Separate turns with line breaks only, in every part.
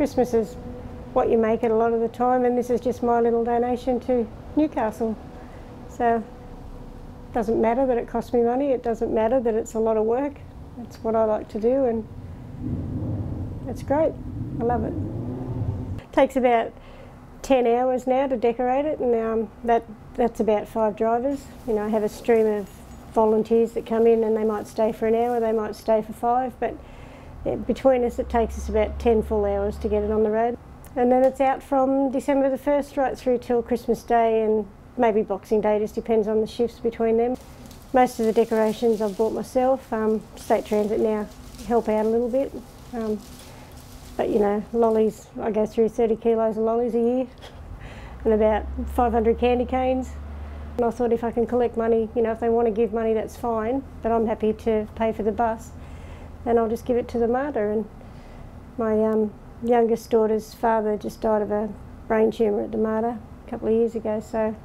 Christmas is what you make it a lot of the time, and this is just my little donation to Newcastle. So it doesn't matter that it costs me money, it doesn't matter that it's a lot of work. It's what I like to do, and it's great. I love it. takes about 10 hours now to decorate it, and um, that, that's about five drivers. You know, I have a stream of volunteers that come in and they might stay for an hour, they might stay for five, but between us it takes us about 10 full hours to get it on the road. And then it's out from December the 1st right through till Christmas Day and maybe Boxing Day, just depends on the shifts between them. Most of the decorations I've bought myself. Um, State Transit now help out a little bit. Um, but you know, lollies, I go through 30 kilos of lollies a year and about 500 candy canes. And I thought if I can collect money, you know, if they want to give money, that's fine, but I'm happy to pay for the bus. And I'll just give it to the Mater. And my um, youngest daughter's father just died of a brain tumour at the Mater a couple of years ago, so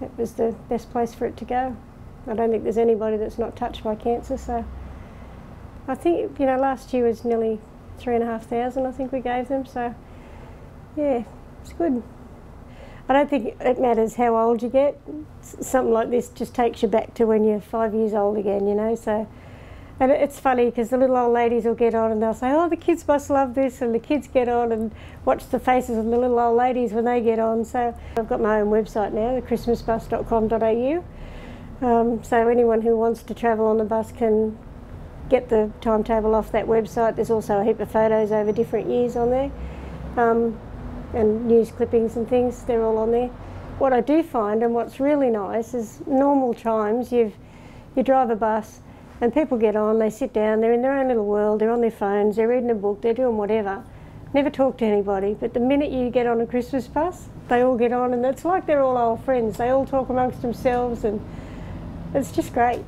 it was the best place for it to go. I don't think there's anybody that's not touched by cancer, so I think, you know, last year was nearly three and a half thousand, I think we gave them, so yeah, it's good. I don't think it matters how old you get. Something like this just takes you back to when you're five years old again, you know. So, and it's funny because the little old ladies will get on and they'll say, "Oh, the kids must love this," and the kids get on and watch the faces of the little old ladies when they get on. So, I've got my own website now, thechristmasbus.com.au. Um, so anyone who wants to travel on the bus can get the timetable off that website. There's also a heap of photos over different years on there. Um, and news clippings and things, they're all on there. What I do find and what's really nice is normal times you've you drive a bus and people get on, they sit down, they're in their own little world, they're on their phones, they're reading a book, they're doing whatever. Never talk to anybody, but the minute you get on a Christmas bus, they all get on and it's like they're all old friends. They all talk amongst themselves and it's just great.